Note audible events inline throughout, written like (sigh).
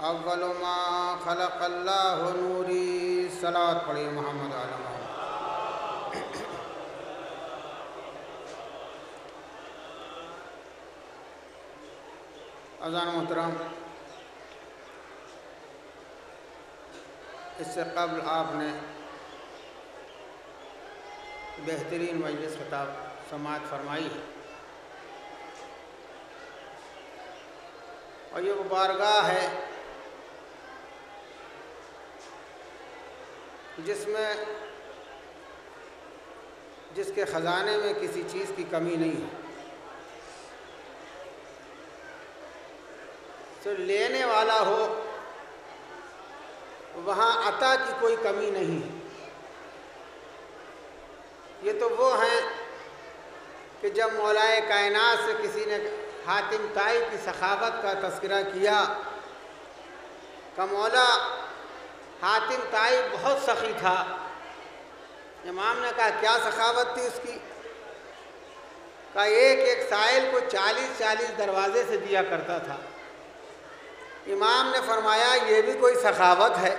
अव्वल खलक अल्लाह नूरी सलात पढ़े मोहम्मद आलम। अजान मोहतरम, इससे कबल आपने बेहतरीन मजलिस खिताब समात फरमाई है। और ये वो बारगाह है जिसमें, जिसके ख़जाने में किसी चीज़ की कमी नहीं है। तो लेने वाला हो, वहाँ अता की कोई कमी नहीं है। ये तो वो हैं कि जब मौलाए कायनात से किसी ने हातिम ताई की सखावत का तस्करा किया, का मौला हातिम ताई बहुत सखी था। इमाम ने कहा, क्या सखावत थी उसकी? का एक एक साइल को चालीस चालीस दरवाजे से दिया करता था। इमाम ने फरमाया, ये भी कोई सखावत है।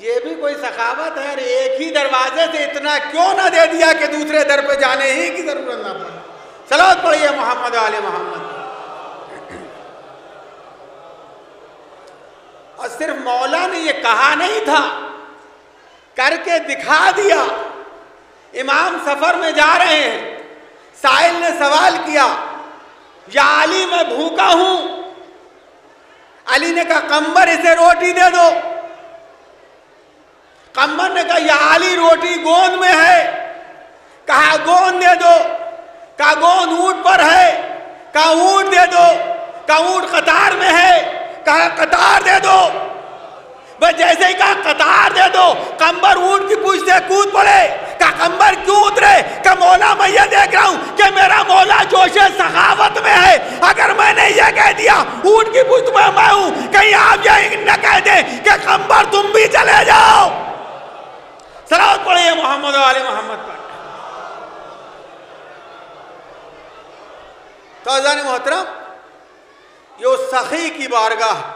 ये भी कोई सखावत है अरे एक ही दरवाजे से इतना क्यों ना दे दिया कि दूसरे दर पे जाने ही की ज़रूरत ना पड़े? सलात पढ़िए मोहम्मद आल मोहम्मद और सिर्फ़ मौला ने ये कहा नहीं था। करके दिखा दिया। इमाम सफ़र में जा रहे हैं। साहिल ने सवाल किया, या अली, मैं भूखा हूँ। अली ने कहा, कंबर इसे रोटी दे दो। कंबर ने कहा, या अली, रोटी गोंद में है। कहा, गोंद दे दो। का गोंद ऊँट पर है। कहा, ऊँट दे दो। का ऊँट कतार में है। कहा, कतार दे दो। बस जैसे ही कहा, कतार दे दो। कंबर ऊँट की पूछ से कूद पड़े। का कंबर क्यों उतरे? का मौला, मैं ये देख रहा हूँ कि मेरा मौला जोशे सखावत में है। अगर मैंने ये कह दिया, ऊँट की पूछ में मैं हूँ, कहीं आप ये न कह दे कि कंबर तुम भी चले जाओ। सलावत पढ़िए मोहम्मद वाले मोहम्मद पर। तो मोहतरम यो सखी की बारगाह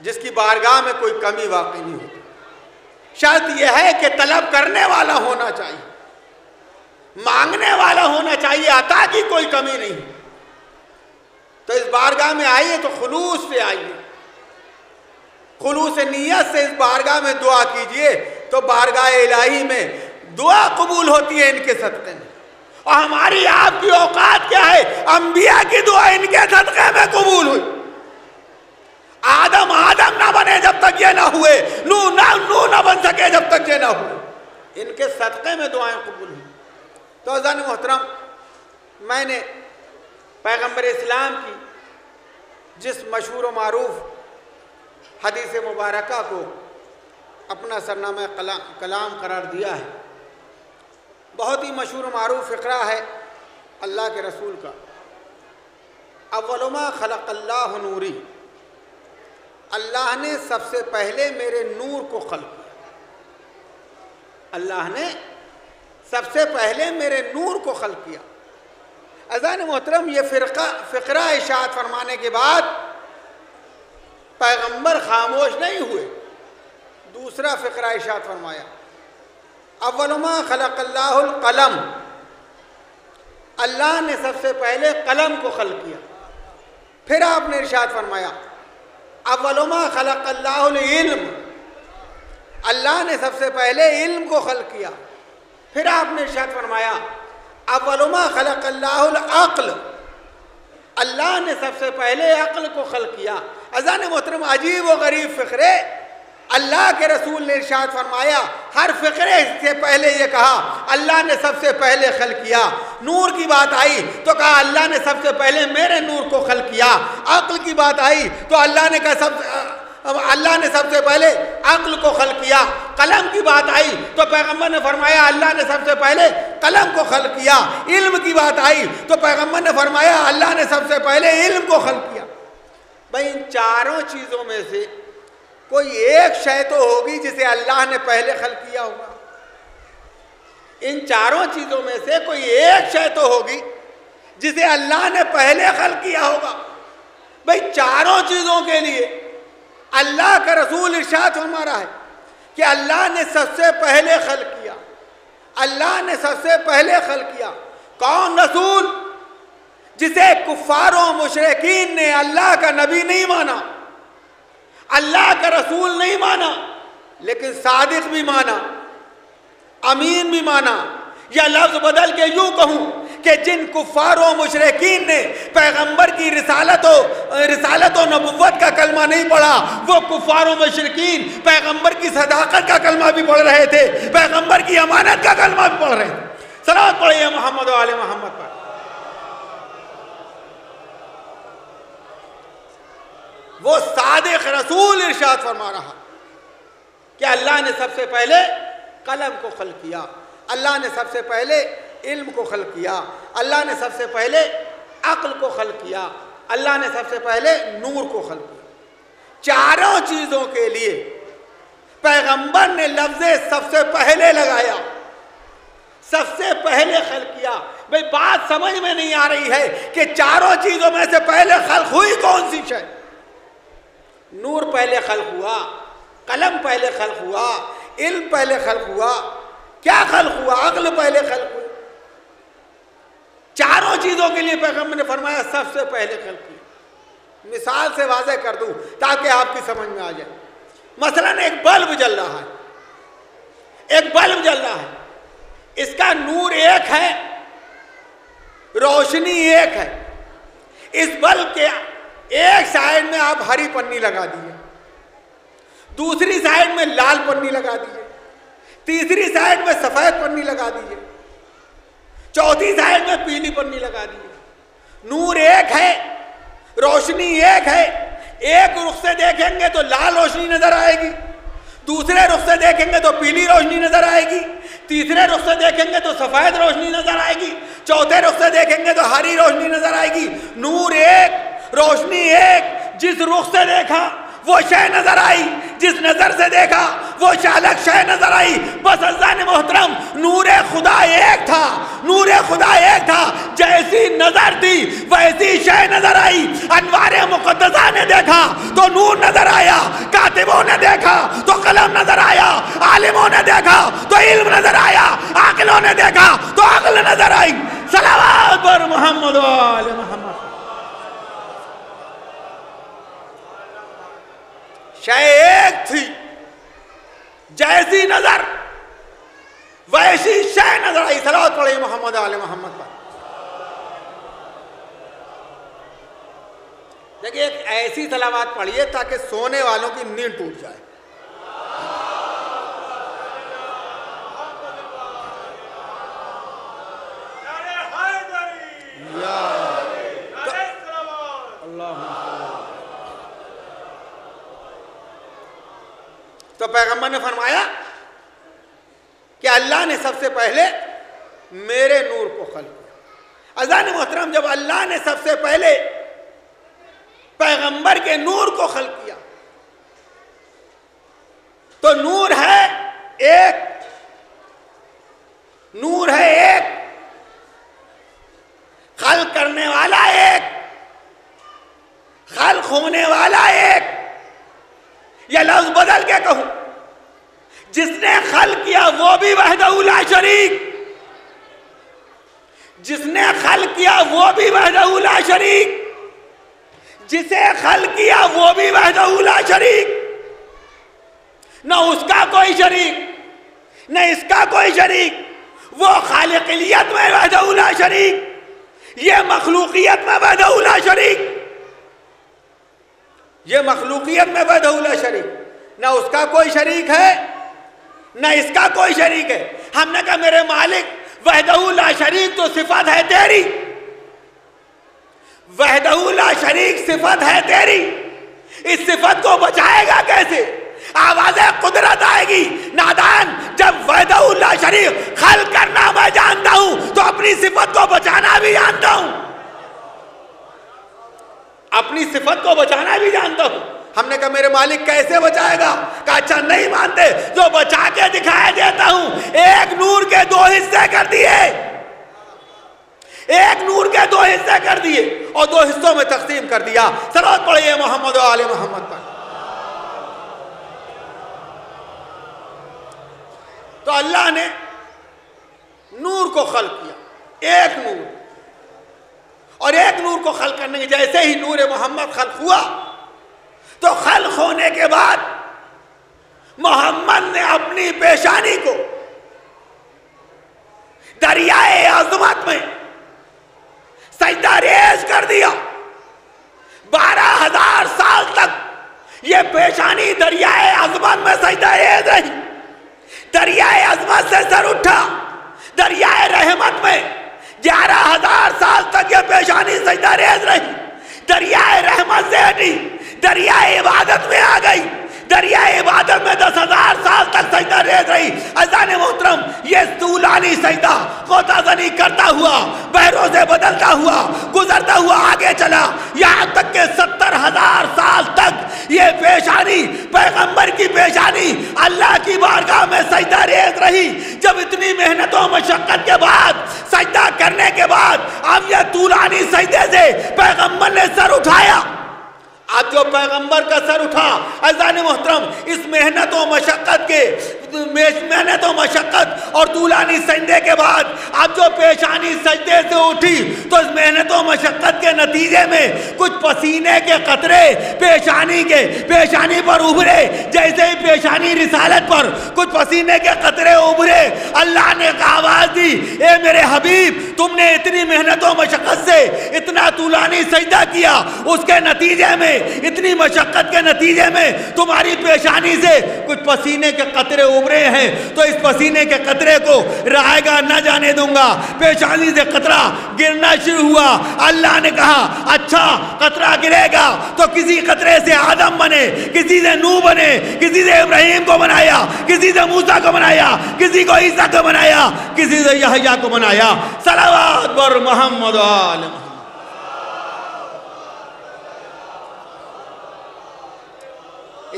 जिसकी बारगाह में कोई कमी वाकई नहीं होती। शर्त यह है कि तलब करने वाला होना चाहिए। मांगने वाला होना चाहिए, अता की कोई कमी नहीं। तो इस बारगाह में आइए तो खुलूस से आइए। खुलूस नीयत से इस बारगाह में दुआ कीजिए तो बारगाह इलाही में दुआ कबूल होती है इनके सदक़े में। और हमारी आपकी औकात क्या है? अंबिया की दुआ इनके सदक़े में कबूल हुई। आदम आदम ना बने जब तक ये ना हुए। नू ना नू ना बन सके जब तक ये ना हुए। इनके सदक़े में दुआएँ कबूल हुई तो अजान मोहतरम मैंने पैगंबर इस्लाम की जिस मशहूर मरूफ हदीस मुबारक को अपना सरनामा कला, कलाम करार दिया है। बहुत ही मशहूर मरूफ फ़िक्रा है अल्लाह के रसूल का। अव्वलमा खलक अल्लाह नूरी। अल्लाह ने सबसे पहले मेरे नूर को खल किया। अल्लाह ने सबसे पहले मेरे नूर को खल किया। अजान मोहतरम, ये फ़िरका, फ़िक्रा इशात फरमाने के बाद पैगंबर खामोश नहीं हुए। दूसरा फ़िक्रा इशात फरमाया, अव्वलमा खलकल्लाहुल अल्लाह ने सबसे पहले कलम को खल किया। फिर आपने इर्शाद फरमाया अव्वलुमा खलक इल्म। अल्लाह ने सबसे पहले इल्म को खल किया, फिर आपने इर्शाद फरमाया, अवलमा खलक अक्ल। अल्लाह ने सबसे पहले अक्ल को खल किया। अजान मोहतरम, अजीब व गरीब फ़िक्रे अल्लाह के रसूल ने इरशाद फरमाया, हर फ़िक्रे से पहले ये कहा, अल्लाह ने सबसे पहले खल किया। नूर की बात आई तो कहा, अल्लाह ने सबसे पहले मेरे नूर को खल किया। अक्ल की बात आई तो अल्लाह ने कहा, सब अल्लाह ने सबसे पहले अक्ल को खल किया। कलम की बात आई तो पैगंबर ने फरमाया, अल्लाह ने सबसे पहले कलम को खल किया। इल्म की बात आई तो पैगंबर ने फरमाया, अल्लाह ने सबसे पहले इल्म को खल किया। भाई, इन चारों चीज़ों में से कोई एक शय तो होगी जिसे अल्लाह ने पहले खल किया होगा। इन चारों चीज़ों में से कोई एक शय तो होगी जिसे अल्लाह ने पहले खल किया होगा। भाई, चारों चीज़ों के लिए अल्लाह का रसूल इर्शाद रहा है कि अल्लाह ने सबसे पहले खल किया। अल्लाह ने सबसे पहले खल किया। कौन रसूल? जिसे कुफारों मुशरकिन ने अल्लाह का नबी नहीं माना। अल्लाह का रसूल नहीं माना, लेकिन सादिक भी माना, अमीन भी माना। या लफ्ज बदल के यूँ कहूँ कि जिन कुफारों, मुशरकिन ने पैगंबर की रिसालत रिसालत नबुवत का कलमा नहीं पढ़ा, वो कुफारों, मुशरकिन पैगंबर की सदाकत का कलमा भी पढ़ रहे थे, पैगंबर की अमानत का कलमा भी पढ़ रहे थे। सलाम पढ़िए मोहम्मद वाले मोहम्मद पर। वो सादिक रसूल इर्शाद फरमा रहा। कि अल्लाह ने सबसे पहले कलम को खल किया? अल्लाह ने सबसे पहले इल्म को खल किया। अल्लाह ने सबसे पहले अक्ल को खल किया। अल्लाह ने सबसे पहले नूर को खल किया। चारों चीज़ों के लिए पैगंबर ने लफ्ज सबसे पहले लगाया। सबसे पहले खल किया। भाई, बात समझ में नहीं आ रही है कि चारों चीज़ों में से पहले खल हुई कौन सी शय? नूर पहले खल हुआ, कलम पहले खल हुआ, इल्म पहले खल हुआ, क्या खल हुआ? अगल पहले खल हुआ चारों चीज़ों के लिए पैगंबर ने फरमाया, सबसे पहले खल की मिसाल से वाजह कर दूँ, ताकि आपकी समझ में आ जाए। मसलन एक बल्ब जल रहा है। एक बल्ब जल रहा है। इसका नूर एक है, रोशनी एक है। इस बल्ब के एक साइड में आप हरी पन्नी लगा दिए, दूसरी साइड में लाल पन्नी लगा दीजिए तीसरी साइड में सफ़ेद पन्नी लगा दीजिए चौथी साइड में पीली पन्नी लगा दीजिए नूर एक है, रोशनी एक है, एक रुख से देखेंगे तो लाल रोशनी नज़र आएगी, दूसरे रुख से देखेंगे तो पीली रोशनी नज़र आएगी, तीसरे रुख से देखेंगे तो सफ़ेद रोशनी नज़र आएगी, चौथे रुख से देखेंगे तो हरी रोशनी नज़र आएगी। नूर एक रोशनी एक, जिस रुख से देखा, वो शय नज़र आई। जिस नज़र से देखा, वो चालक शय नज़र आई। बस अजान मोहतरम, नूर खुदा एक था, नूर खुदा एक था। जैसी नज़र थी, वैसी शय नज़र आई। अनवार मुकदसा ने देखा तो नूर नज़र आया। कातिबों ने देखा तो कलम नज़र आया। आलिमों ने देखा तो इल्म नज़र आया। आकलों ने देखा तो अकल नज़र आई। सलावत पर मोहम्मद मोहम्मद। शय एक थी जैसी नज़र वैसी शय नज़र आई सलावत पड़े मोहम्मद आल मोहम्मद पर। देखिए एक ऐसी सलावात पढ़िए ताकि सोने वालों की नींद टूट जाए। तो पैगंबर ने फरमाया कि अल्लाह ने सबसे पहले मेरे नूर को खल किया। अजान मोहतरम, जब अल्लाह ने सबसे पहले पैगंबर के नूर को खल किया तो नूर है एक, नूर है एक, खल करने वाला एक, खल होने वाला एक या लफ्ज बदल के कहूँ, जिसने खल किया वो भी वहदउला शरीक। जिसने खल किया वो भी वहदउला शरीक। जिसे खल किया वो भी वहदहुला शरीक। न उसका कोई शरीक, न इसका कोई शरीक। वो खालिकियत में वहदहुला शरीक, ये मखलूकियत में वहदहुला शरीक। ये मखलूकियत में वहदहुला शरीक। न उसका कोई शरीक है, न इसका कोई शरीक है। हमने कहा, मेरे मालिक, वहदहुला शरीक तो सिफत है तेरी। वहदहुला शरीक सिफत है तेरी। इस सिफत को बचाएगा कैसे? आवाज़ कुदरत आएगी। नादान, जब वहदहुल्ला शरीक खल करना मैं जानता हूँ तो अपनी सिफत को बचाना भी जानता हूँ। अपनी सिफत को बचाना भी जानता हूँ। हमने कहा, मेरे मालिक कैसे बचाएगा? कहा अच्छा नहीं मानते, जो बचा के दिखाया देता हूँ, एक नूर के दो हिस्से कर दिए। एक नूर के दो हिस्से कर दिए और दो हिस्सों में तकसीम कर दिया। सलात पढ़िए मोहम्मद आल मोहम्मद पर तो अल्लाह ने नूर को खल किया, एक नूर। और एक नूर को खल करने के जैसे ही नूर मोहम्मद खल हुआ तो खल होने के बाद मोहम्मद ने अपनी पेशानी को दरियाए अजमत में सजदा रेज कर दिया। बारह हज़ार साल तक ये पेशानी दरियाए अजमत में सजदा रेज रही। दरियाए अजमत से सर उठा, दरियाए रहमत में ग्यारह हज़ार साल तक ये पेशानी सजदा रेज रही। दरियाए रहमत से हटी। दरिया इबादत में आ गई। दरिया इबादत में दस हज़ार साल तक सजदा रेज रही। अजान मोहतरम, ये तूलानी सजदा गोताजनी करता हुआ, बहरों से बदलता हुआ, गुजरता हुआ आगे चला। यहाँ तक के सत्तर हज़ार साल तक ये पेशानी, पैगंबर की पेशानी अल्लाह की बारगाह में सजदा रेज रही। जब इतनी मेहनतों, मशक्कत के बाद, सजदा करने के बाद, अब यह तूलानी सजदे से पैगंबर ने सर उठाया। आज जो पैगंबर का सर उठा। अजान मोहतरम, इस मेहनत और मशक्क़त के मेहनत और मशक्क़त और तूलानी संजदे के बाद अब जो पेशानी सजदे से उठी तो इस मेहनत और मशक्क़त के नतीजे में कुछ पसीने के कतरे पेशानी के, पेशानी पर उभरे, जैसे ही पेशानी रिसालत पर कुछ पसीने के कतरे उभरे, अल्लाह ने आवाज़ दी, ए मेरे हबीब, तुमने इतनी मेहनत और मशक्क़त से इतना तूलानी सजदा किया, उसके नतीजे में इतनी मशक्क़त के नतीजे में तुम्हारी पेशानी से कुछ पसीने के कतरे उभरे हैं तो इस पसीने के कतरे को रहेगा न जाने दूँगा। पेशानी से कतरा गिरना शुरू हुआ। अल्लाह ने कहा अच्छा कतरा गिरेगा तो किसी कतरे से आदम बने, किसी से नू बने, किसी से इब्राहिम को बनाया, किसी से मूसा को बनाया, किसी को ईसा को बनाया, किसी से यहया को बनाया। सलावात पर मोहम्मद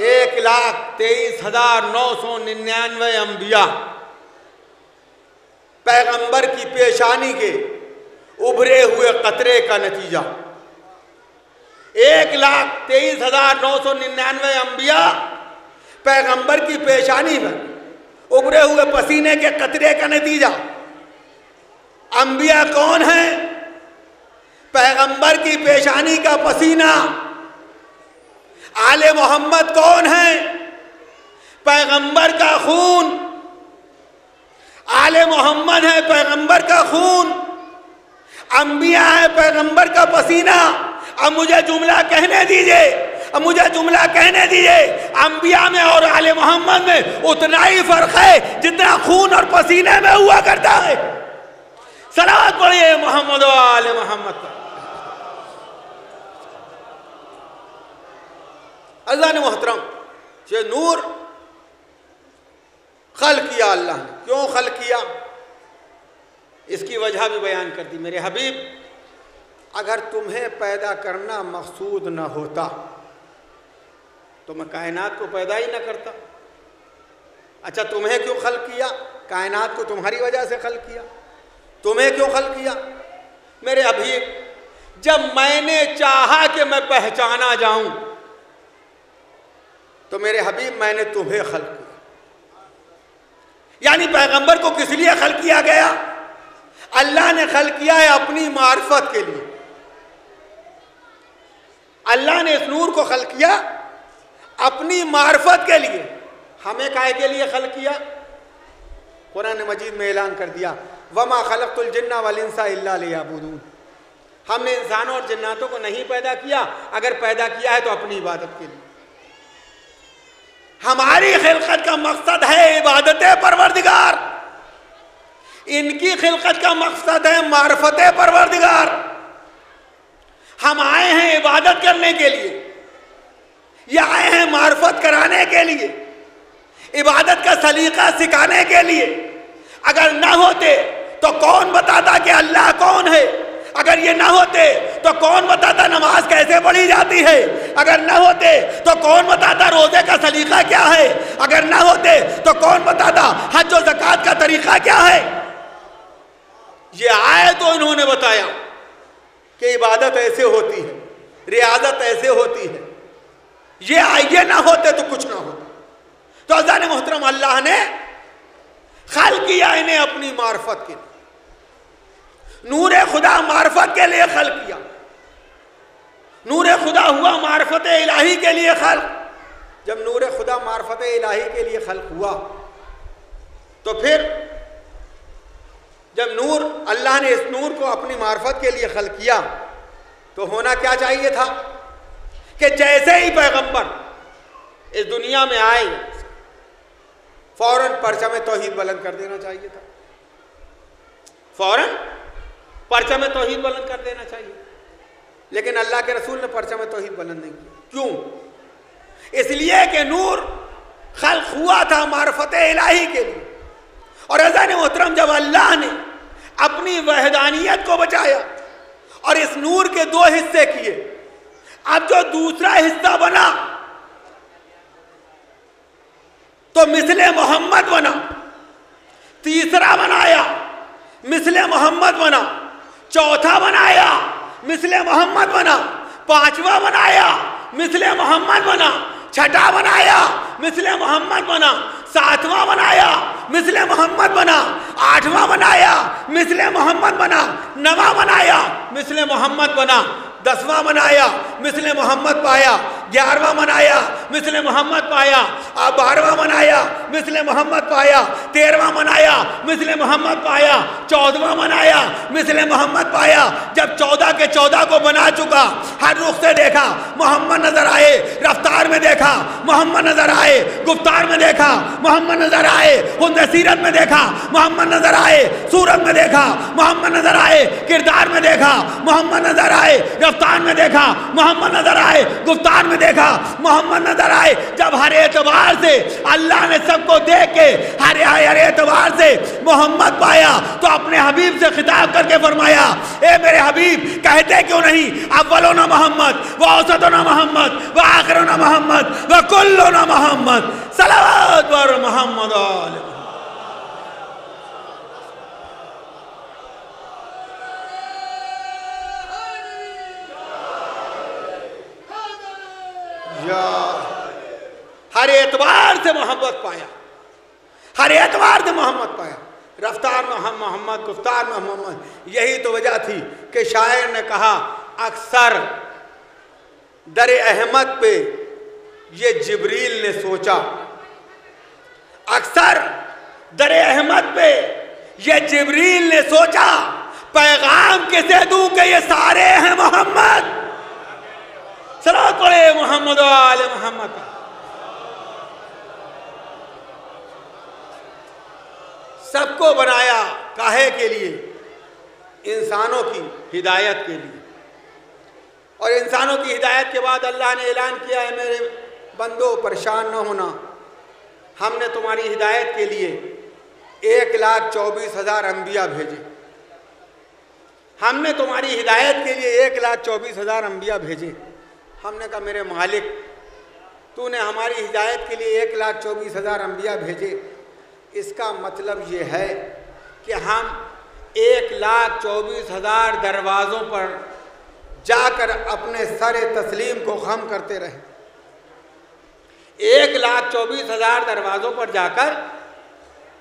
एक लाख तेईस हज़ार नौ सौ निन्यानवे अम्बिया पैगंबर की पेशानी के उभरे हुए कतरे का नतीजा। एक लाख तेईस हज़ार नौ सौ निन्यानवे अम्बिया पैगंबर की पेशानी में उभरे हुए पसीने के कतरे का नतीजा। अंबिया कौन है? पैगंबर की पेशानी का पसीना आले मोहम्मद कौन है? पैगंबर का खून। आले मोहम्मद है, पैगंबर का खून। अंबिया है, पैगंबर का पसीना। अब मुझे जुमला कहने दीजिए, अब मुझे जुमला कहने दीजिए, अंबिया में और आले मोहम्मद में उतना ही फ़र्क है जितना खून और पसीने में हुआ करता है। सलाह पढ़िए मोहम्मद आले मोहम्मद पर अल्लाह ने मोहतरम ये नूर खल किया अल्लाह ने। क्यों खल किया? इसकी वजह भी बयान कर दी, मेरे हबीब, अगर तुम्हें पैदा करना मकसूद न होता तो मैं कायनात को पैदा ही ना करता। अच्छा तुम्हें क्यों खल किया? कायनात को तुम्हारी वजह से खल किया। तुम्हें क्यों खल किया? मेरे हबीब, जब मैंने चाहा कि मैं पहचाना जाऊँ तो मेरे हबीब, मैंने तुम्हें खल किया। यानी पैगंबर को किस लिए खल किया गया? अल्लाह ने खल किया है अपनी मार्फत के लिए। अल्लाह ने इस नूर को खल किया अपनी मार्फत के लिए। हमें काय के लिए खल किया? कुरान मजीद में ऐलान कर दिया, वमा खलकतुलजन्ना वलिनसा लियाबूदून। हमने इंसानों और जन्नातों को नहीं पैदा किया। अगर पैदा किया है तो अपनी इबादत के लिए। हमारी खिलकत का मकसद है इबादत परवरदिगार। इनकी खिलकत का मकसद है मार्फत परवरदिगार। हम आए हैं इबादत करने के लिए, या आए हैं मार्फत कराने के लिए, इबादत का सलीका सिखाने के लिए। अगर ना होते तो कौन बताता कि अल्लाह कौन है? अगर ये ना होते तो कौन बताता नमाज़ कैसे पढ़ी जाती है? अगर ना होते तो कौन बताता रोज़े का सलीका क्या है? अगर ना होते तो कौन बताता हज और जक़ात का तरीका क्या है? ये आए तो इन्होंने बताया कि इबादत ऐसे होती है, रियाजत ऐसे होती है। ये आइए ना होते तो कुछ ना होता। तो अजान मोहतरम अल्लाह ने खल किया इन्हें अपनी मार्फत के लिए। नूर खुदा मार्फत के लिए खल किया। नूर खुदा हुआ मार्फत इलाही के लिए खल। जब नूर खुदा मार्फत इलाही के लिए खल हुआ तो फिर जब नूर, अल्लाह ने इस नूर को अपनी मार्फत के लिए खल किया तो होना क्या चाहिए था? कि जैसे ही पैगंबर इस दुनिया में आए, फ़ौरन परचम तोहीद बुलंद कर देना चाहिए था। फ़ौरन परचम तोहीद बुलंद कर देना चाहिए। लेकिन अल्लाह के रसूल ने परचम तोहीद बुलंद नहीं किया। क्यों? इसलिए कि नूर खल हुआ था मार्फत इलाही के लिए। और अजान मोहतरम जब अल्लाह ने अपनी वहदानियत को बचाया और इस नूर के दो हिस्से किए अब जो दूसरा हिस्सा बना तो मिसले मोहम्मद बना। तीसरा बनाया मिसले मोहम्मद बना। चौथा बनाया, मिसले मोहम्मद बना, पांचवा बनाया, मिसले मोहम्मद बना, छठा बनाया, मिसले मोहम्मद बना, सातवां बनाया, मिसले मोहम्मद बना, आठवां बनाया, मिसले मोहम्मद बना, नवा बनाया, मिसले मोहम्मद बना, दसवां बनाया, मिसले मोहम्मद पाया ग्यारहवा मनाया, मिसले मोहम्मद पाया। अब बारहवा मनाया, मिसले मोहम्मद पाया। तेरहवा मनाया, मिसले मोहम्मद पाया। चौदहवा मनाया, मिसले मोहम्मद पाया। जब चौदह के चौदह को बना चुका, हर रुख से देखा, मोहम्मद नज़र आए। रफ्तार में देखा, मोहम्मद नज़र आए। गुफ्तार में देखा, मोहम्मद नज़र आए। उन सीरत में देखा, मोहम्मद नज़र आए। सूरत में देखा, मोहम्मद नज़र आए। किरदार में देखा, मोहम्मद नज़र आए। रफ्तार में देखा, मोहम्मद नज़र आए। गुफ्तार में देखा, मोहम्मद नज़र आए, जब हर एतबार से अल्लाह ने सबको देख के, हर हर एतबार से मोहम्मद पाया तो अपने हबीब से खिताब करके फरमाया, ए मेरे हबीब, कहते क्यों नहीं? अव्वलो ना मोहम्मद, व औसतो ना मोहम्मद, व आखिर ना मोहम्मद, व कुल्लो ना मोहम्मद, सलावत मोहम्मद हर एतबार से मोहब्बत पाया। हर एतवार से मोहम्मद पाया। रफ्तार में हम मोहम्मद, गुफ्तार में मोहम्मद, यही तो वजह थी कि शायर ने कहा, अक्सर दर अहमद पे ये जिब्रील ने सोचा। अक्सर दर अहमद पे ये जिब्रील ने सोचा, पैगाम किसे दूँ कि ये सारे हैं मोहम्मद? सलात पढ़े मोहम्मद आल मोहम्मद। सबको बनाया काहे के लिए? इंसानों की हिदायत के लिए। और इंसानों की हिदायत के बाद अल्लाह ने ऐलान किया है, मेरे बंदो, परेशान न होना। हमने तुम्हारी हिदायत के लिए एक लाख चौबीस हज़ार अम्बिया भेजे। हमने तुम्हारी हिदायत के लिए एक लाख चौबीस हज़ार अम्बिया भेजे। हमने कहा, मेरे मालिक, तूने हमारी हिदायत के लिए एक लाख चौबीस हज़ार अम्बिया भेजे। इसका मतलब ये है कि हम एक लाख चौबीस हज़ार दरवाज़ों पर जाकर अपने सर तस्लीम को खम करते रहे। एक लाख चौबीस हज़ार दरवाज़ों पर जाकर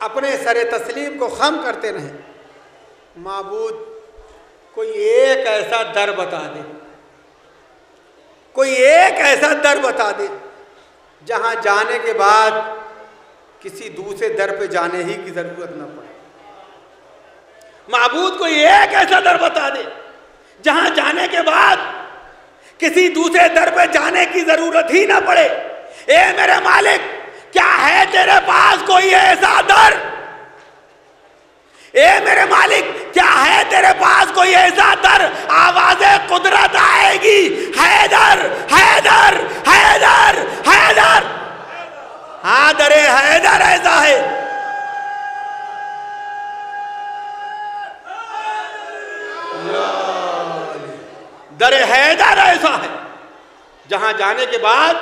अपने सर तस्लीम को खम करते रहे। मबूद, कोई एक ऐसा दर बता दे। कोई एक ऐसा दर बता दे जहाँ जाने के बाद किसी दूसरे दर पे जाने ही की ज़रूरत ना पड़े। महबूद कोई एक ऐसा दर बता दे? जहाँ जाने के बाद किसी दूसरे दर पे जाने की ज़रूरत ही ना पड़े। ए मेरे मालिक, क्या है तेरे पास कोई ऐसा दर? ए मेरे मालिक, क्या है तेरे पास कोई ऐसा दर? आवाज़ कुदरत आएगी। हैदर हैदर हैदर हैदर। हाँ दरे हैदर ऐसा है दर हैदर ऐसा है जहाँ जाने के बाद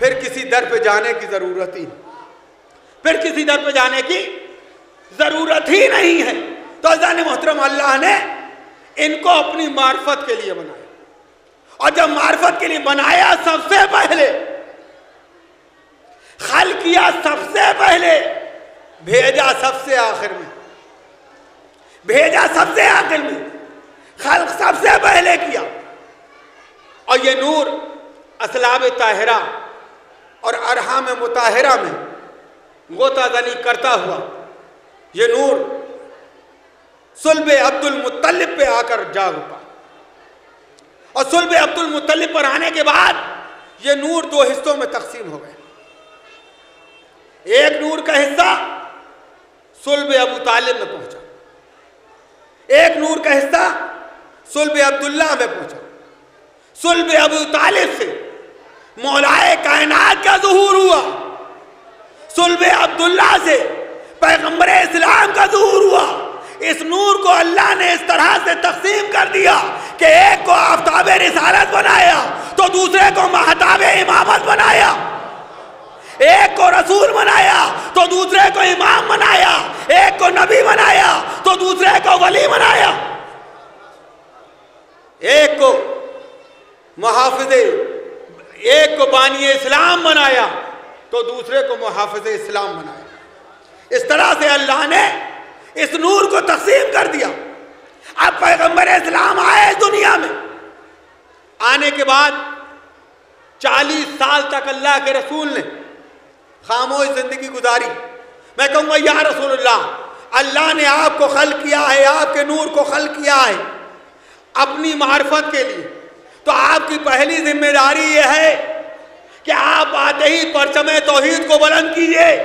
फिर किसी दर पे जाने की ज़रूरत ही फिर किसी दर पे जाने की ज़रूरत ही नहीं है। तो अजान मोहतरम अल्लाह ने इनको अपनी मार्फत के लिए बनाया। और जब मार्फत के लिए बनाया सबसे पहले खल किया सबसे पहले। भेजा सबसे आखिर में। भेजा सबसे आखिर में। खल सबसे पहले किया। और ये नूर असलाब ताहिरा और अरहा में मुताहरा में गोताजनी करता हुआ ये नूर सुलब अब्दुल मुत्तलिब पे आकर जा रुका। और सुलब अब्दुल मुत्तलिब पर आने के बाद ये नूर दो हिस्सों में तकसीम हो गए। एक नूर का हिस्सा सुलब अबू तालिब में पहुँचा। एक नूर का हिस्सा सुलब अब्दुल्ला में पहुँचा। सुलब अबू तालिब से मौलाए कायनात का जहूर हुआ। सुलब अब्दुल्ला से पैगंबर इस्लाम का जहूर हुआ। इस नूर को अल्लाह ने इस तरह से तकसीम कर दिया कि एक को आफ्ताब रिसालत बनाया तो दूसरे को महताब इमामत बनाया। एक को रसूल बनाया तो दूसरे को इमाम बनाया एक को नबी बनाया तो दूसरे को वली बनाया एक को मुहाफिज, एक को बानी इस्लाम बनाया तो दूसरे को मुहाफिज इस्लाम बनाया इस तरह से अल्लाह ने इस नूर को तकसीम कर दिया। अब पैगंबर इस्लाम आए दुनिया में। आने के बाद चालीस साल तक अल्लाह के रसूल ने खामोश ज़िंदगी गुजारी। मैं कहूँगा, या रसूलुल्लाह, अल्लाह ने आपको खल किया है, आपके नूर को खल किया है, अपनी मार्फत के लिए। तो आपकी पहली ज़िम्मेदारी यह है कि आप आते ही परचम तोहीद को बुलंद कीजिए।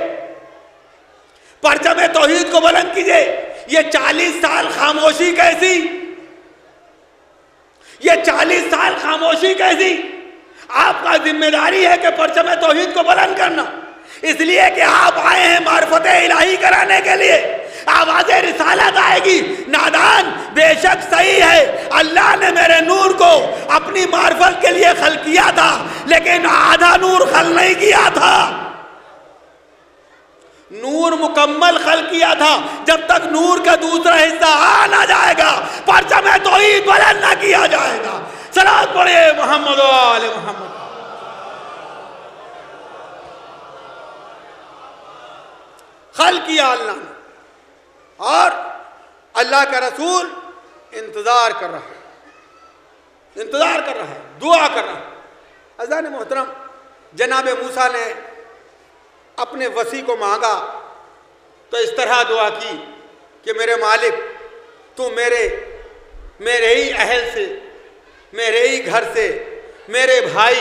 परचम तोहीद को बुलंद कीजिए। ये चालीस साल खामोशी कैसी? ये चालीस साल खामोशी कैसी? आपका ज़िम्मेदारी है कि परचम तोहीद को बुलंद करना। इसलिए कि आप आए हैं मार्फत इलाही कराने के लिए। आवाज़ रिसालत आएगी। नादान बेशक सही है। अल्लाह ने मेरे नूर को अपनी मार्फत के लिए खल किया था, लेकिन आधा नूर खल नहीं किया था। नूर मुकम्मल खल किया था। जब तक नूर का दूसरा हिस्सा आ ना जाएगा, परचम तो ही बुलंद ना किया जाएगा। सलाद पढ़े मोहम्मद मोहम्मद। खल किया अल्लाह ने। और अल्लाह का रसूल इंतज़ार कर रहा है। इंतज़ार कर रहा है, दुआ कर रहा है। अजान मोहतरम, जनाब मूसा ने अपने वसी को मांगा तो इस तरह दुआ की कि मेरे मालिक, तू मेरे मेरे ही अहल से, मेरे ही घर से, मेरे भाई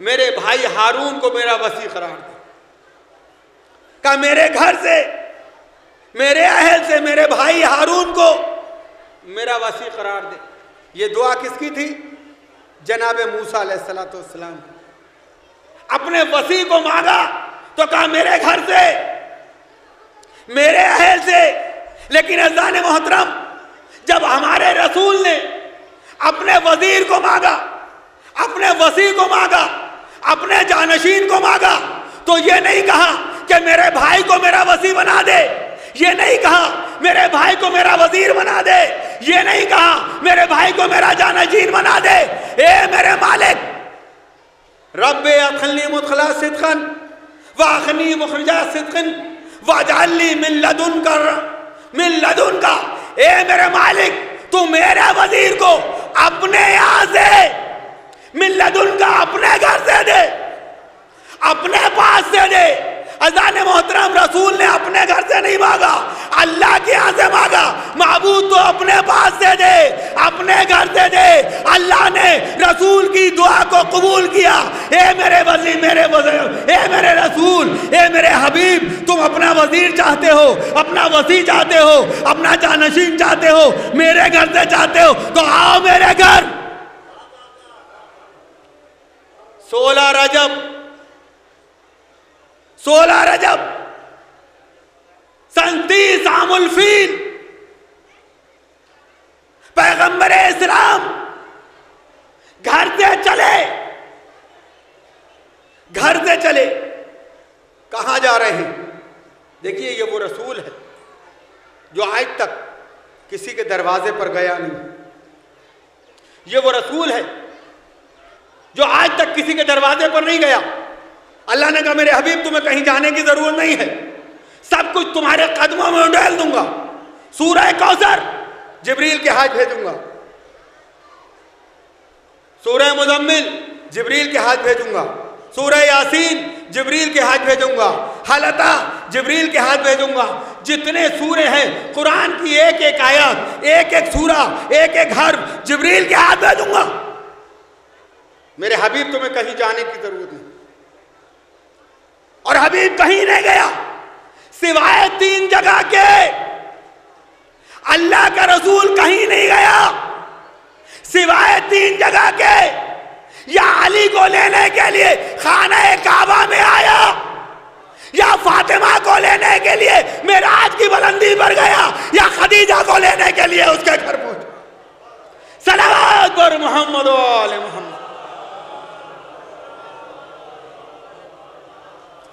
मेरे भाई हारून को मेरा वसी करार दे। का मेरे घर से, मेरे अहल से, मेरे भाई हारून को मेरा वसी करार दे। ये दुआ किसकी थी? जनाब मूसा सलाम अपने वसी को मांगा तो कहा, मेरे घर से, मेरे अहल से। लेकिन अजान मोहतरम, जब हमारे रसूल ने अपने वज़ीर को मांगा, अपने वसी को मांगा, अपने जानशीन को मांगा तो ये नहीं कहा कि मेरे भाई को मेरा वसी बना दे। ये नहीं कहा, मेरे भाई को मेरा वज़ीर बना दे। ये नहीं कहा, मेरे भाई को मेरा जानजीन बना दे। ए, मेरे मालिक! रब अखलनी मुखला सिदखन वाखनी मुखरजा सिदखन वाजाली मिन लदुन कर मिन लदुन का ए, मेरे मालिक, तू मेरे वज़ीर को अपने यहाँ से मिल्लत उनका अपने घर से दे, अपने पास से दे। अजान मोहतरम रसूल ने अपने घर से नहीं मांगा अल्लाह के यहाँ से मांगा महबूद तो अपने पास से दे अपने घर से दे अल्लाह ने रसूल की दुआ को कबूल किया। ए मेरे वज़ीर मेरे वज़ीर, ए मेरे रसूल, ए मेरे हबीब, तुम अपना वज़ीर चाहते हो, अपना वसी चाहते हो, अपना जानशीन चाहते हो, मेरे घर से चाहते हो तो आओ मेरे घर। सोलह रजब सोलह रजब संतीस आमुल फील। पैगंबर इस्लाम घर से चले, घर से चले। कहाँ जा रहे हैं? देखिए, ये वो रसूल है जो आज तक किसी के दरवाजे पर गया नहीं। ये वो रसूल है जो आज तक किसी के दरवाजे पर नहीं गया। अल्लाह ने कहा, मेरे हबीब, तुम्हें कहीं जाने की ज़रूरत नहीं है। सब कुछ तुम्हारे कदमों में डाल दूँगा। सूरह कौसर, जिब्रील के हाथ भेजूँगा। सूरह मुजम्मिल, जिब्रील के हाथ भेजूँगा। सूरह यासीन, जिब्रील के हाथ भेजूँगा। हलता, जिब्रील के हाथ भेजूँगा। जितने सूरे हैं, कुरान की एक एक आयत एक एक सूरा एक एक हर जिब्रील के हाथ भेजूँगा। मेरे हबीब, तुम्हें कहीं जाने की ज़रूरत नहीं। और हबीब कहीं नहीं गया। सिवाय तीन जगह के। अल्लाह का रसूल कहीं नहीं गया। सिवाय तीन जगह के। या अली को लेने के लिए खाना काबा में आया, या फातिमा को लेने के लिए मेराज की बुलंदी पर गया, या खदीजा को लेने के लिए उसके घर पहुँचा। सलावत पर मोहम्मद मोहम्मद।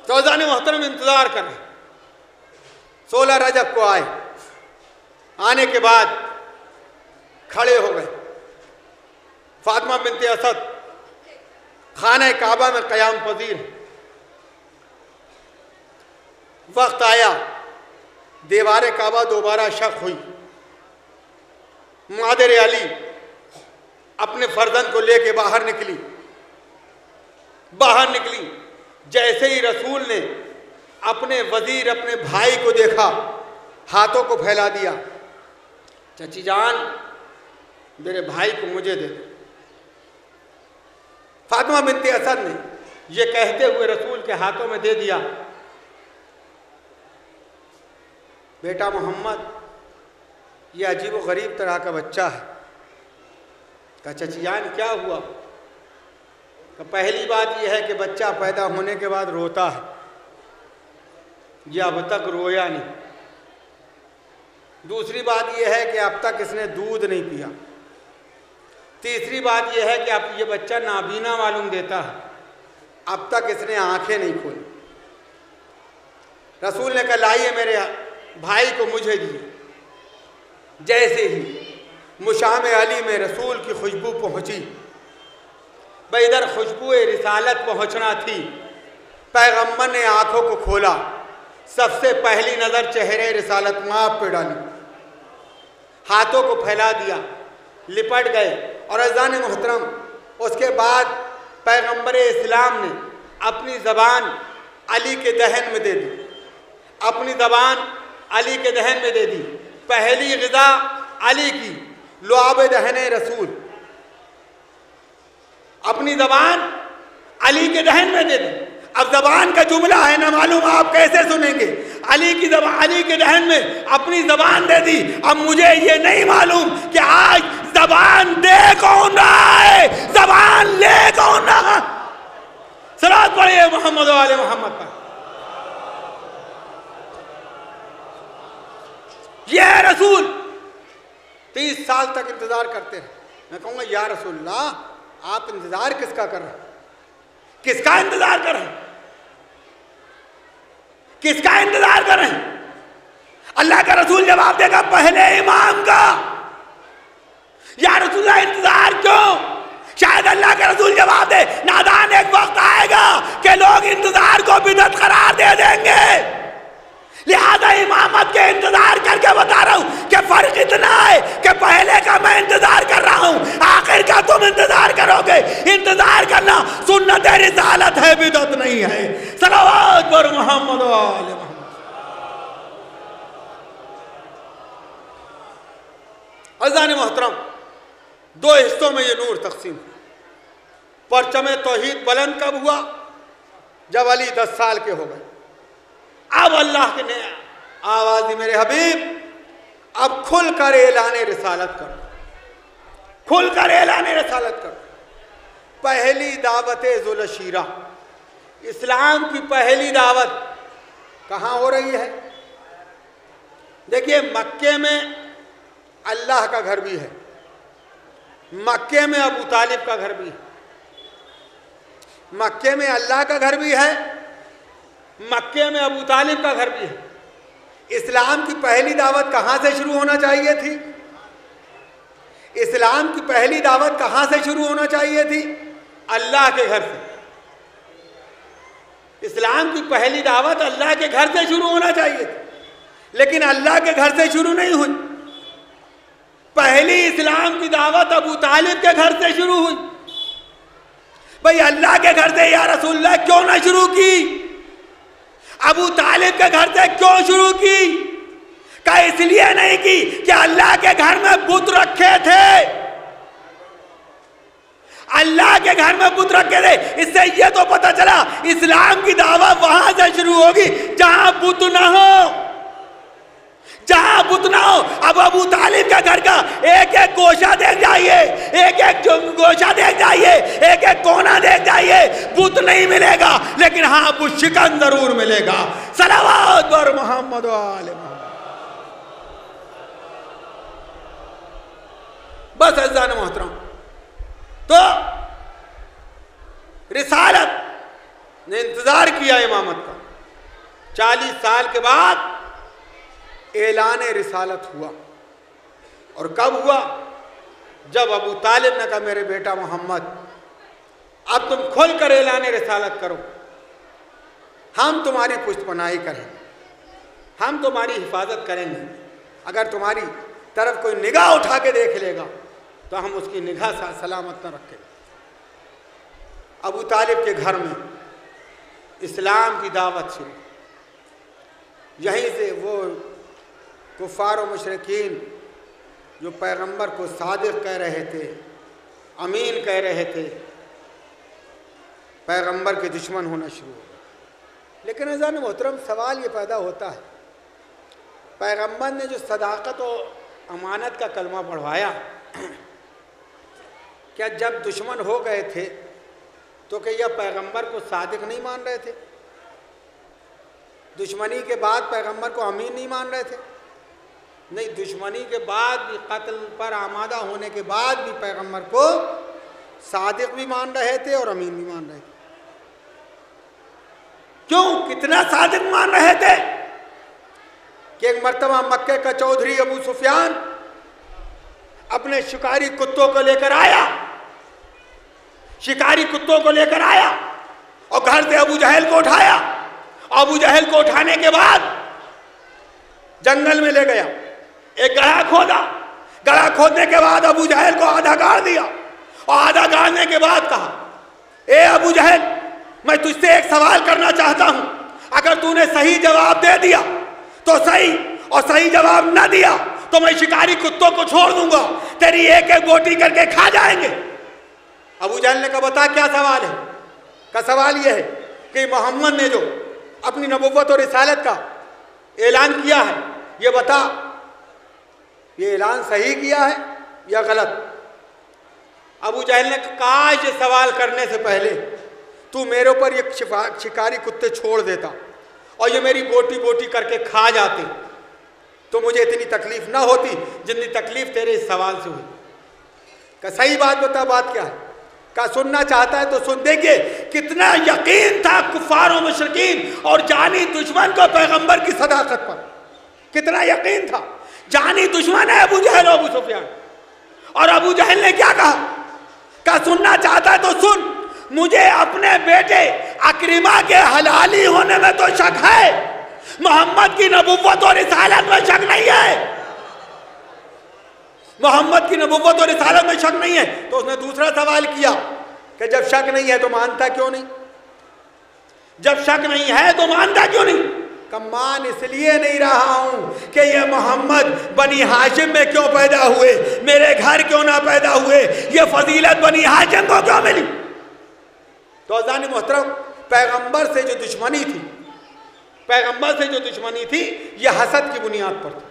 चौजान मोहतरम इंतज़ार कर रहे सोलह रजब को आए। आने के बाद खड़े हो गए। फातमा बिनते असद, खाना काबा में कयाम पजीर। वक्त आया। दीवार काबा दोबारा शक हुई। मादर अली अपने फर्जन को लेके बाहर निकली। बाहर निकली। जैसे ही रसूल ने अपने वज़ीर, अपने भाई को देखा, हाथों को फैला दिया, चची जान, मेरे भाई को मुझे दे फातिमा बिनते असद ने यह कहते हुए रसूल के हाथों में दे दिया, बेटा मोहम्मद, ये अजीब व गरीब तरह का बच्चा है। कहा चचियान क्या हुआ? तो पहली बात यह है कि बच्चा पैदा होने के बाद रोता है। यह अब तक रोया नहीं। दूसरी बात यह है कि अब तक इसने दूध नहीं पिया। तीसरी बात यह है कि अब ये बच्चा नाबीना मालूम देता है। अब तक इसने आँखें नहीं खोली। रसूल ने कहा, लाइए मेरे भाई को मुझे दिए। जैसे ही मुशाम अली में रसूल की खुशबू पहुँची इधर खुशबू रिसालत पहुँचना थी। पैगंबर ने आँखों को खोला। सबसे पहली नज़र चेहरे रिसालत माप पे डाली हाथों को फैला दिया। लिपट गए। और अजान मोहतरम, उसके बाद पैगंबर इस्लाम ने अपनी ज़बान अली के दहन में दे दी। अपनी ज़बान अली के दहन में दे दी। पहली गज़ा अली की लुआब दहन रसूल अपनी जबान अली के दहन में दे दी। अब जबान का जुमला है ना मालूम, आप कैसे सुनेंगे? अली की जबान अली के दहन में अपनी जबान दे दी। अब मुझे ये नहीं मालूम कि आज जबान दे कौन रहा है। जबान ले कौन रहा? सलाद पढ़िए मोहम्मद वाले मोहम्मद पर। ये रसूल। तीस साल तक इंतज़ार करते हैं मैं कहूँगा, या रसूल्ला आप इंतज़ार किसका कर रहे हैं? किसका इंतज़ार कर रहे हैं? किसका इंतज़ार कर रहे हैं? अल्लाह का रसूल जवाब देगा पहले इमाम का। या रसूल इंतज़ार क्यों? शायद अल्लाह का रसूल जवाब दे, नादान एक वक्त आएगा कि लोग इंतज़ार को बिदत करार दे देंगे। लिहाजा इमामत के इंतज़ार करके बता रहा हूँ कि फ़र्क इतना है कि पहले का मैं इंतज़ार कर रहा हूँ, आखिर का तुम इंतज़ार करोगे। इंतज़ार करना सुन्नत रिसालत है, बिदत नहीं है। सलावत पर मोहम्मद अजान मोहतरम, दो हिस्सों में ये नूर तकसीम परचम तोहीद बुलंद कब हुआ? जब अली दस साल के हो गए। अब अल्लाह के ने आवाज़ दी मेरे हबीब। अब खुल कर ऐलान रिसालत करो। खुल कर एलान रसालत करो। पहली दावत जुलशीरा। इस्लाम की पहली दावत कहाँ हो रही है? देखिए मक्के में अल्लाह का घर भी है। मक्के में अबू तालिब का घर भी है। मक्के में अल्लाह का घर भी है। मक्के में अबू तालिब का घर भी है। इस्लाम की पहली दावत कहाँ से शुरू होना चाहिए थी? इस्लाम की पहली दावत कहाँ से शुरू होना चाहिए थी? अल्लाह के घर से। इस्लाम की पहली दावत अल्लाह के घर से शुरू होना चाहिए थी। लेकिन अल्लाह के घर से शुरू नहीं हुई। पहली इस्लाम की दावत अबू तालिब के घर से शुरू हुई। भाई, अल्लाह के घर से या रसूल्ला क्यों ना शुरू की? अबू तालिब के घर से क्यों शुरू की? का इसलिए नहीं की कि अल्लाह के घर में बुत रखे थे? अल्लाह के घर में बुत रखे थे। इससे यह तो पता चला, इस्लाम की दावा वहाँ से शुरू होगी, जहाँ बुत ना हो। जहाँ बुत ना हो, अब अबू तालिब के घर का एक एक गोशा देख जाइए, एक एक गोशा देख जाइए, एक एक कोना देख जाइए, बुत नहीं मिलेगा, लेकिन हाँ बुत शिकन ज़रूर मिलेगा। सलावत बर मोहम्मद बस अजान मोहतरम। तो रिसालत ने इंतज़ार किया इमामत का। चालीस साल के बाद ऐलान रिसालत हुआ। और कब हुआ? जब अबू तालिब ने कहा, मेरे बेटा मोहम्मद, अब तुम खुल कर ऐलान रिसालत करो। हम तुम्हारी पुष्पनाई करेंगे। हम तुम्हारी हिफाजत करेंगे। अगर तुम्हारी तरफ़ कोई निगाह उठा के देख लेगा तो हम उसकी निगाह सलामत न रखें। अबू तालिब के घर में इस्लाम की दावत शुरू। यहीं से वो कुफ़ार मशरकिन जो पैगंबर को सादिक कह रहे थे, अमीन कह रहे थे, पैगंबर के दुश्मन होना शुरू हो गए। लेकिन अजान मोहतरम, सवाल ये पैदा होता है, पैगंबर ने जो सदाकत और अमानत का कलमा पढ़वाया, (clears throat) क्या जब दुश्मन हो गए थे तो क्या यह पैगंबर को सादिक नहीं मान रहे थे? दुश्मनी के बाद पैगंबर को अमीन नहीं मान रहे थे? नहीं, दुश्मनी के बाद भी, कत्ल पर आमादा होने के बाद भी पैगंबर को सादिक भी मान रहे थे और अमीन भी मान रहे थे। क्यों? कितना सादिक मान रहे थे? कि एक मरतबा मक्के का चौधरी अबू सुफियान अपने शिकारी कुत्तों को लेकर आया। शिकारी कुत्तों को लेकर आया और घर से अबू जहल को उठाया। अबू जहल को उठाने के बाद जंगल में ले गया। एक गढ़ा खोदा। गढ़ा खोदने के बाद अबू जहल को आधा गाड़ दिया और आधा गाड़ने के बाद कहा, ए अबू जहल, मैं तुझसे एक सवाल करना चाहता हूँ। अगर तूने सही जवाब दे दिया तो सही, और सही जवाब न दिया तो मैं शिकारी कुत्तों को छोड़ दूँगा। तेरी एक एक बोटी करके खा जाएँगे। अबू जहल ने कहा, बता, क्या सवाल है? का सवाल यह है कि मोहम्मद ने जो अपनी नबूवत और रिसालत का ऐलान किया है, ये बता ये ऐलान सही किया है या गलत? अबू जहल ने कहा ये सवाल करने से पहले, तू मेरे ऊपर ये शिकारी कुत्ते छोड़ देता और ये मेरी बोटी बोटी करके खा जाते तो मुझे इतनी तकलीफ़ ना होती जितनी तकलीफ़ तेरे इस सवाल से हुई। का सही बात बता, बात क्या है? का सुनना चाहता है तो सुन देखिए कितना यकीन था कुफारों, मशरकीन और जानी दुश्मन को पैगंबर की सदाकत पर। कितना यकीन था। जानी दुश्मन है अबू जहल अबू सुफियान। और अबू जहल ने क्या कहा? क्या सुनना चाहता है तो सुन। मुझे अपने बेटे अक्रिमा के हलाली होने में तो शक है। मोहम्मद की नबुवत और रिसालत में शक नहीं है। मोहम्मद की नबुवत और रिसालत में शक नहीं है। तो उसने दूसरा सवाल किया कि जब शक नहीं है तो मानता क्यों नहीं? जब शक नहीं है तो मानता क्यों नहीं? कमान इसलिए नहीं रहा हूँ कि ये मोहम्मद बनी हाशिम में क्यों पैदा हुए? मेरे घर क्यों ना पैदा हुए? ये फजीलत बनी हाशिम को क्यों मिली? तो अजान मोहतरम, पैगंबर से जो दुश्मनी थी, पैगंबर से जो दुश्मनी थी, ये हसद की बुनियाद पर थी।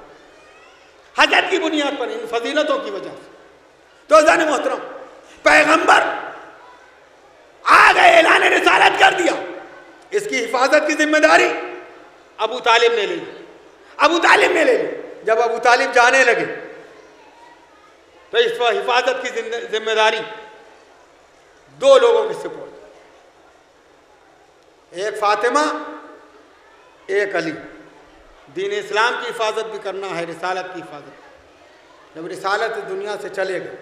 हसद की बुनियाद पर, इन फजीलतों की वजह से। तो अजान मोहतरम, पैगंबर आ गए ऐलान रिसालत कर दिया। इसकी हिफाजत की ज़िम्मेदारी अबू तालिब ने ले ली। अबू तालिब ने ले ली। जब अबू तालिब जाने लगे तो इस पर हिफाजत की ज़िम्मेदारी दो लोगों की सुपुर्द एक फातिमा, एक अली। दीन इस्लाम की हिफाजत भी करना है, रिसालत की हिफाजत। जब रिसालत इस दुनिया से चले गए,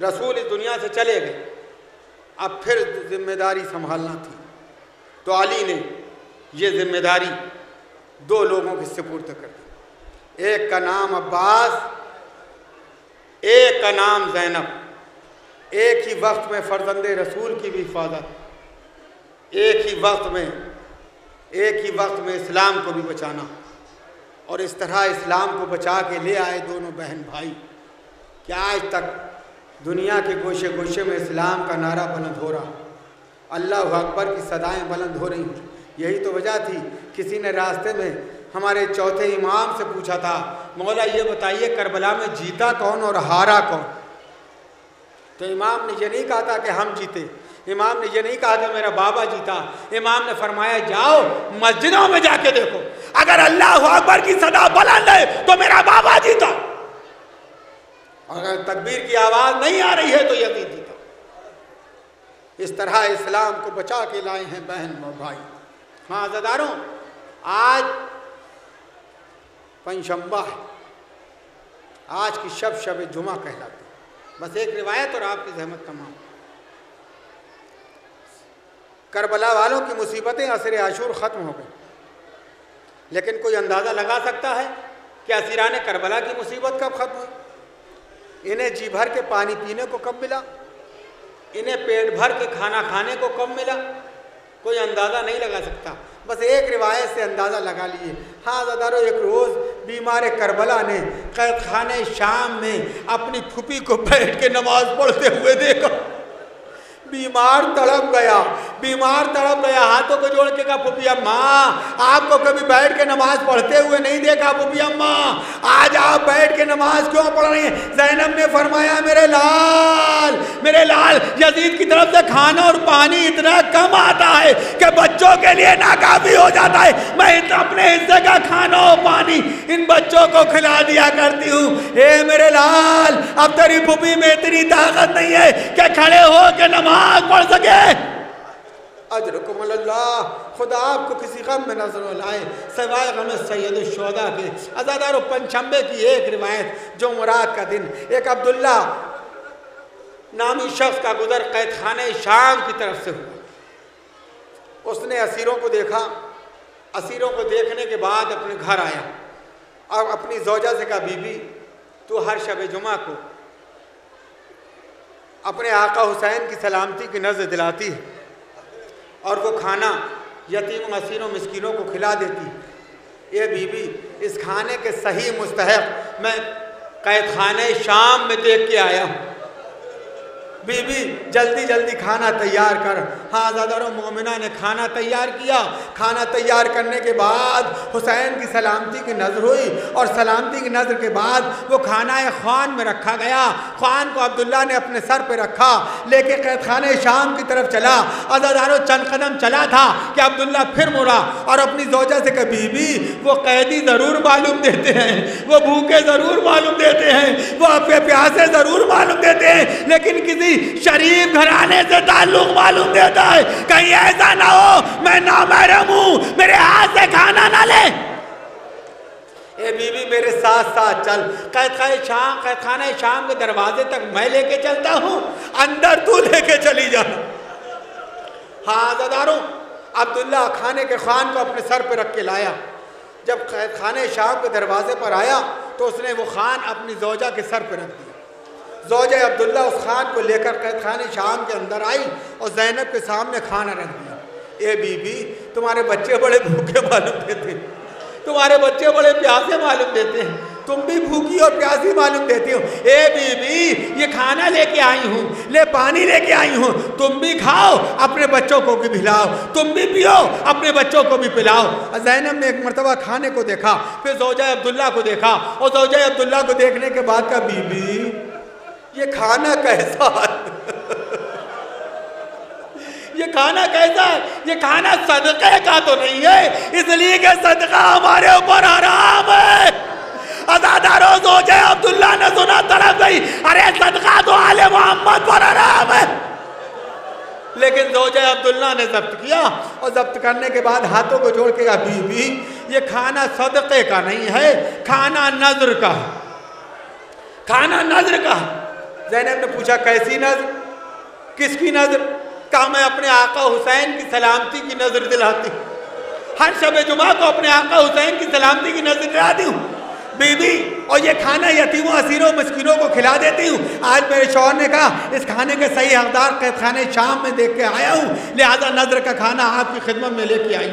रसूल इस दुनिया से चले गए, अब फिर ज़िम्मेदारी संभालना थी। तो अली ने ये ज़िम्मेदारी दो लोगों की सुपुर्द कर दी। एक का नाम अब्बास, एक का नाम जैनब। एक ही वक्त में फ़र्जंद रसूल की भी हिफाजत। एक ही वक्त में, एक ही वक्त में इस्लाम को भी बचाना। और इस तरह इस्लाम को बचा के ले आए दोनों बहन भाई। क्या आज तक दुनिया के गोशे गोशे में इस्लाम का नारा बुलंद हो रहा? अल्लाह अकबर की सदाएँ बुलंद हो रही हैं। यही तो वजह थी। किसी ने रास्ते में हमारे चौथे इमाम से पूछा था, मौला, ये बताइए, करबला में जीता कौन और हारा कौन? तो इमाम ने ये नहीं कहा था कि हम जीते। इमाम ने ये नहीं कहा था, मेरा बाबा जीता। इमाम ने फरमाया, जाओ, मस्जिदों में जाके देखो। अगर अल्लाह अकबर की सदा बुलंद है तो मेरा बाबा जीता। अगर तकबीर की आवाज़ नहीं आ रही है तो यकीन जीता। इस तरह इस्लाम को बचा के लाए हैं बहन और भाई। हाँ अजादारों आज पंचम्बा है। आज की शब शब जुमा कहलाती बस एक रिवायत और आपकी जहमत तमाम। करबला वालों की मुसीबतें असर आशूर ख़त्म हो गई। लेकिन कोई अंदाज़ा लगा सकता है कि असीरान करबला की मुसीबत कब ख़त्म हुई? इन्हें जी भर के पानी पीने को कब मिला? इन्हें पेट भर के खाना खाने को कब मिला? कोई अंदाज़ा नहीं लगा सकता। बस एक रिवायत से अंदाज़ा लगा लिए। हाँ ज़दारो एक रोज़ बीमार करबला ने कैद खाने शाम में अपनी फुपी को बैठ के नमाज़ पढ़ते हुए देखा। बीमार तड़प गया। बीमार तड़प गया। हाथों को जोड़ के कहा पुपी अम्मा, आपको कभी बैठ के नमाज़ पढ़ते हुए नहीं देखा पुपी अम्मा? आज आप बैठ के नमाज़ क्यों पढ़ रही हैं? जैनब ने फरमाया, मेरे लाल मेरे लाल, यजीद की तरफ़ से खाना और पानी इतना कम आता है कि बच्चों के लिए नाकाफी हो जाता है। मैं अपने हिस्से का खाना और पानी इन बच्चों को खिला दिया करती हूँ। हे मेरे लाल अब तेरी पुपी में इतनी ताकत नहीं है कि खड़े हो के नमाज़ पढ़ सके। खुदा आपको किसी गम में नज़र लाए। सवाए गम सैद शोदा के। अजादार पंचम्बे की एक रिवायत, जो मुराद का दिन। एक अब्दुल्ला नामी शख्स का गुजर कैद खाने शाम की तरफ़ से हुआ। उसने असीरों को देखा। असीरों को देखने के बाद अपने घर आया। और अपनी जोजा से कहा, बीबी तो हर शब जुमा को अपने आका हुसैन की सलामती की नज़र दिलाती है और वो खाना यतीम मसीनों मस्किनों को खिला देती है। ये बीबी, इस खाने के सही मुस्तक मैं कैद खाने शाम में देख के आया हूँ। बीबी, जल्दी जल्दी खाना तैयार कर। हाँ ज़ादारों मोमिना ने खाना तैयार किया। खाना तैयार करने के बाद हुसैन की सलामती की नज़र हुई और सलामती की नज़र के बाद वो खाना खान में रखा गया। खान को अब्दुल्ला ने अपने सर पे रखा लेके कैद खाने शाम की तरफ़ चला। अजादारों चंद कदम चला था कि अब्दुल्ला फिर मुड़ा और अपनी जोजा से कहा, बीबी, वो कैदी ज़रूर मालूम देते हैं, वो भूखे ज़रूर मालूम देते हैं, वो अपने प्यासे ज़रूर मालूम देते हैं, लेकिन किसी शरीफ घराने से ताल्लुक मालूम देता है, कहीं ऐसा ना हो, मैं ना महरम हूँ, मेरे हाथ से खाना ना ले। ए बीबी मेरे साथ साथ चल। कैद खाए शाम कैद खाने शाम के दरवाजे तक मैं लेके चलता हूँ, अंदर तू लेके चली जा। हाँ आजादारों अब्दुल्ला खाने के खान को अपने सर पर रख के लाया। जब खाने शाम के दरवाजे पर आया तो उसने वो खान अपनी जोजा के सर पर रख दिया। जोज अब्दुल्ला उस खान को लेकर कैद खाने शाम के अंदर आई और जैनब के सामने खाना रख दिया। ए बीबी, तुम्हारे बच्चे बड़े भूखे मालूम देते तुम्हारे बच्चे बड़े प्यासे मालूम देते हैं। तुम भी भूखी और प्यासी मालूम देती हो। ए बीबी, ये खाना लेके आई हूँ। ले पानी लेके आई हूँ। तुम भी खाओ, अपने बच्चों को भी पिलाओ। तुम भी पियो, अपने बच्चों को भी पिलाओ। जैनब ने एक मरतबा खाने को देखा, फिर जोजा अब्दुल्ला को देखा। और जोजा अब्दुल्ला को देखने के बाद का बीबी ये खाना कैसा ये खाना कैसा है? ये खाना सदक़े का तो नहीं है, इसलिए कि सदका हमारे ऊपर आराम है। अदादारो सोचे अब्दुल्ला ने सुना तरफ़ गई। अरे सदका तो आले मोहम्मद पर आराम है। लेकिन जोजे अब्दुल्ला ने जब्त किया, और जब्त करने के बाद हाथों को जोड़ के बीबी, ये खाना सदक़े का नहीं है, खाना नज़र का खाना नज़र का जैनब ने पूछा, कैसी नज़र? किसकी नज़र? कहा, मैं अपने आका हुसैन की सलामती की नज़र दिलाती हूँ। हर शब जुमा को अपने आका हुसैन की सलामती की नज़र दिलाती हूँ। बीबी, और ये खाना यतीमों, असीरों, मस्किनों को खिला देती हूँ। आज मेरे शौहर ने कहा, इस खाने के सही हकदार कैद खाने शाम में देख के आया हूँ। लिहाजा नज़र का खाना आपकी खिदमत में लेके आई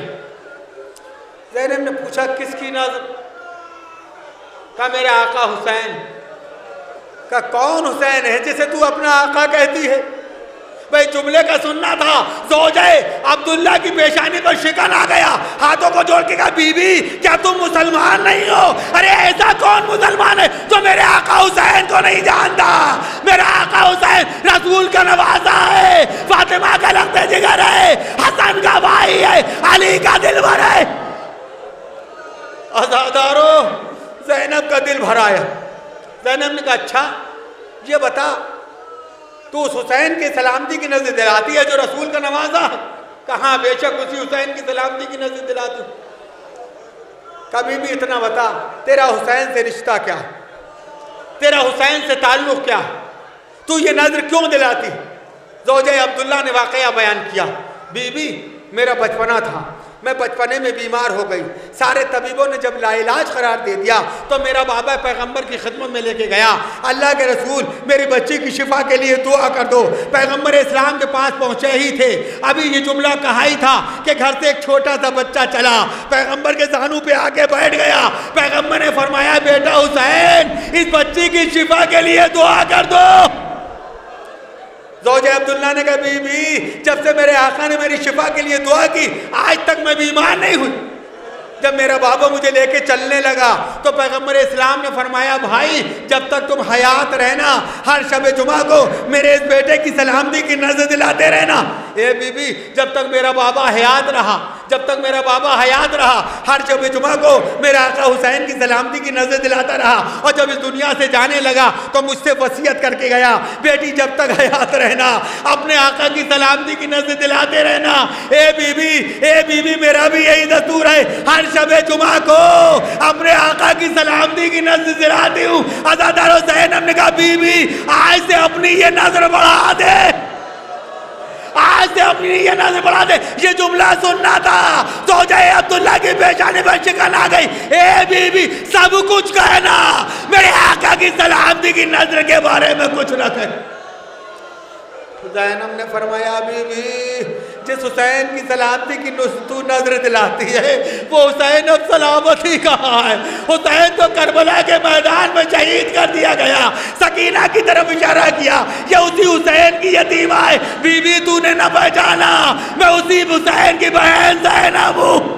जैनब ने पूछा, किसकी नज़र? कहा, मेरे आका हुसैन का कौन हुसैन है जिसे तू अपना आका कहती है? भाई, जुमले का सुनना था सो जाए अब्दुल्ला की पेशानी पर शिकन आ गया। हाथों को जोड़ के कहा, बीबी, क्या तुम मुसलमान नहीं हो? अरे, ऐसा कौन मुसलमान है जो मेरे आका हुसैन को नहीं जानता? मेरा आका हुसैन रसूल का नवाजा है, फातिमा का लगते जिगर है, हसन का भाई है, अली का दिल भर है जैनब का दिल भराया। जैनब ने कहा अच्छा ये बता तो उस हुसैन की सलामती की नज़र दिलाती है जो रसूल का नवाजा कहाँ बेशक उसी हुसैन की सलामती की नज़र दिलाती कभी भी इतना बता, तेरा हुसैन से रिश्ता क्या तेरा हुसैन से ताल्लुक क्या तू ये नज़र क्यों दिलाती? जोजे अब्दुल्ला ने वाकया बयान किया, बीबी, मेरा बचपना था मैं बचपने में बीमार हो गई। सारे तबीबों ने जब लाइलाज करार दे दिया तो मेरा बाबा पैगंबर की खिदमत में लेके गया। अल्लाह के रसूल, मेरी बच्ची की शिफा के लिए दुआ कर दो। पैगंबर इस्लाम के पास पहुँचे ही थे। अभी ये जुमला कहा ही था कि घर से एक छोटा सा बच्चा चला। पैगंबर के जानू पे आके बैठ गया। पैगंबर ने फरमाया, बेटा हुसैन, इस बच्ची की शिफा के लिए दुआ कर दो। जोजे अब्दुल्ला ने कहा, बीबी, जब से मेरे आका ने मेरी शिफा के लिए दुआ की, आज तक मैं बीमार नहीं हुई। जब मेरा बाबा मुझे लेके चलने लगा तो पैगंबर इस्लाम ने फरमाया, भाई, जब तक तुम हयात रहना, हर शब जुमा को मेरे इस बेटे की सलामती की नज़र दिलाते रहना। ए, बीबी, जब तक मेरा बाबा हयात रहा जब तक मेरा बाबा हयात रहा, हर शब जुमा को मेरा आका हुसैन की सलामती की नज़र दिलाता रहा और जब इस दुनिया से जाने लगा तो मुझसे वसीयत करके गया। बेटी, जब तक हयात रहना, अपने आका की सलामती की नज़र दिलाते रहना। ए बीबी ए बीबी, मेरा भी यही दस्तूर है। हर शब जुमा को अपने आका की सलामती की नज़र दिलाती हूँ। अदादारो जैनब ने कहा, बीबी, आज से अपनी ये नज़र बढ़ा दे। आज से अपनी ये से बढ़ा दे। ये जुमला सुनना था। तो जाए अब्दुल्ला की पेशानी पर शिकन आ गई। ए बीबी, सब कुछ कहना। मेरे आका की सलामती की नज़र के बारे में कुछ न कह। जैनब ने फरमाया बीबी जिस हुसैन की सलामती की तू नज़र दिलाती है, वो हुसैन अब सलामती कहाँ है? हुसैन तो करबला के मैदान में शहीद कर दिया गया, सकीना की तरफ़ इशारा किया, ये उसी हुसैन की यतीमा है बीबी तूने न पहचाना, मैं उसी हुसैन की बहन जैनब हूँ।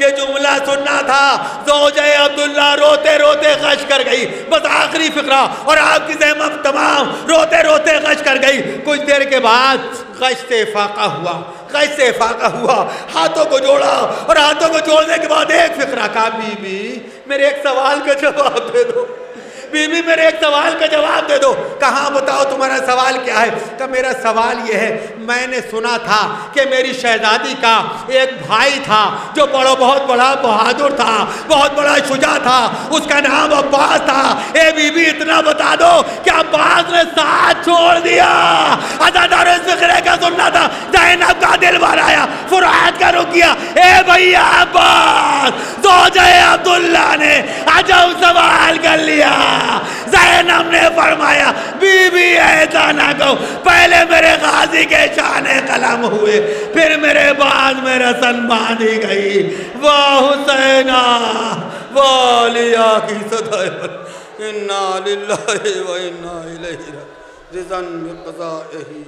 ये जुमला सुनना था। जोजे अब्दुल्ला रोते रोते गश कर गई। बस आखिरी फिक्रा और आपकी जहमत तमाम रोते रोते गश कर गई। कुछ देर के बाद गश से फाका हुआ। गश से फाका हुआ। हाथों को जोड़ा और हाथों को जोड़ने के बाद एक फिक्रा कहा, बीबी, मेरे एक सवाल का जवाब दे दो। बीबी, मेरे एक सवाल का जवाब दे दो। कहाँ बताओ तुम्हारा सवाल क्या है? तो मेरा सवाल यह है मैंने सुना था कि मेरी शहजादी का एक भाई था जो बड़ा, बहुत बड़ा बहादुर था, बहुत बड़ा शुजा था। उसका नाम अब्बास था। ए बीबी, इतना बता दो, कि अब्बास ने साथ छोड़ दिया। अदादार इस फिक्रे का सुनना था। जैनब का दिल भर आया फुरात का रुकिया ए भैया अब्बास दो जय अब्दुल्ला ने अजब सवाल कर लिया। जैनब ने फरमाया, बीबी, ऐसा ना कहो, पहले मेरे गाजी के शान कलम हुए। फिर मेरे बाद में रसन बांधी गई। वाह हुसैना वालिया की सदैव इन्ना लिल्लाहि व इन्ना इलैहि राजिऊन। रिजन बिक़ज़ाइही